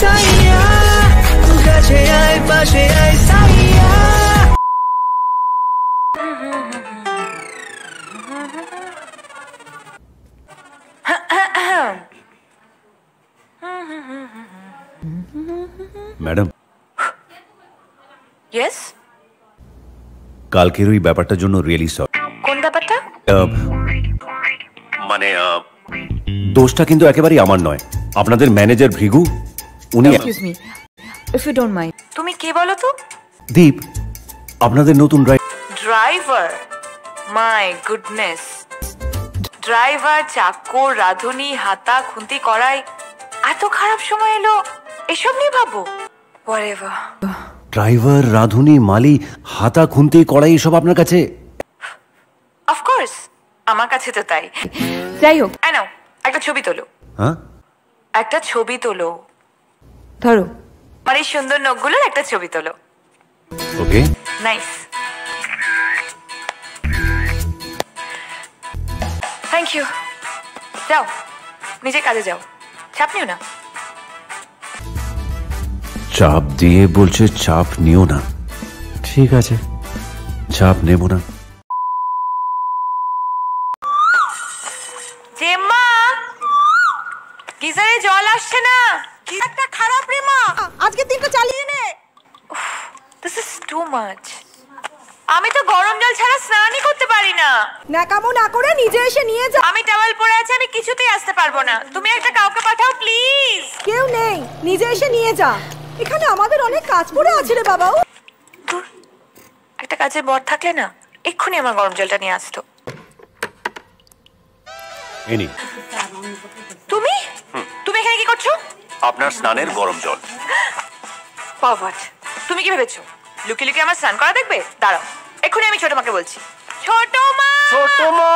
সাইয়া কাছে আয় পাশে আয় সাইয়া। ম্যাডাম। ইয়েস কালকের ওই ব্যাপারটার জন্য রিয়েলি সরি কোন ব্যাপারটা? মানে দোষটা কিন্তু একেবারেই আমার নয়। আপনাদের ম্যানেজার ভৃগু উনি excuse me if you don't mind তুমি কে বলো তো? দীপ আপনাদের নতুন ড্রাইভার মাই গুডনেস ড্রাইভার চাকর রাধুনি হাতা খুন্তি করাই এত খারাপ সময় এলো। এসব নিয়ে ভাবো। Whatever. ড্রাইভার রাধুনি মালি হাতা খুন্তি কড়াই সব আপনার কাছে? অফকোর্স আমার কাছে তো তাই। যাই হোক। আই নাও একটা ছবি তোলো। হ্যাঁ? একটা ছবি তোলো। ধরো। আমার এই সুন্দর নখগুলোর একটা ছবি তোলো। ওকে। নাইস থ্যাংক ইউ যাও নিজে কাজে যাও। চাপ নিও না। চাপ দিয়ে বলছে চাপ নিও না। ঠিক আছে। চাপ নেব না। জেম্মা গিজারে জল আসছে না। কি? একটা খারাপ রে মা আজকে দিনটা চালিয়ে নে। দিস ইজ টু মাচ আমি তো গরম জল ছাড়া স্নানই করতে পারি না। ন্যাকামো না করে নিজে এসে নিয়ে যা। আমি টাওয়েল পরে আছি আমি কিছুতেই আসতে পারব না। তুমি একটা কাউকে পাঠাও প্লিজ কেউ নেই নিজে এসে নিয়ে যা। এখানে আমাদের অনেক কাজ পড়ে আছে রে বাবা একটা কাজের বর থাকলে না এক্ষুনি আমার গরম জলটা নিয়ে আসতো। এনি তুমি? তুমি এখানে কি করছ? আপনার স্নানের গরম জল। পাওয়ার তুমি কি ভেবেছো? লুকি লুকি আমার স্নান করা দেখবে? দাঁড়াও এক্ষুনি আমি ছোট মাকে বলছি। ছোট মা! ছোট মা!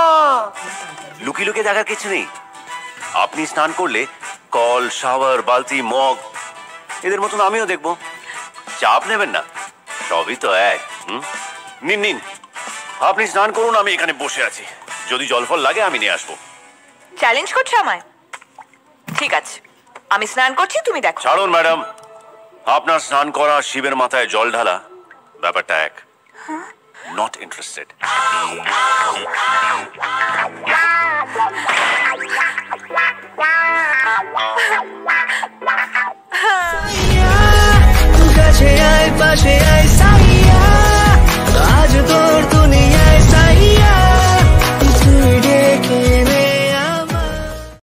লুকি লুকি দেখার কিছু নেই। আপনি স্নান করলে কল শাওয়ার বালতি মগ এদের মতন আমিও দেখব। চাপ নেবেন না সবই তো এক হুম? নিন নিন। আপনি স্নান করুন আমি এখানে বসে আছি। যদি জল ফল লাগে আমি নিয়ে আসব। চ্যালেঞ্জ করছ আমায়? ঠিক আছে। আমি স্নান করছি তুমি দেখো। ছাড়ুন ম্যাডাম। আপনার স্নান করা শিবের মাথায় জল ঢালা। ব্যাপারটা এক। নট ইন্টারেস্টেড পাশে আয় পাশে আয়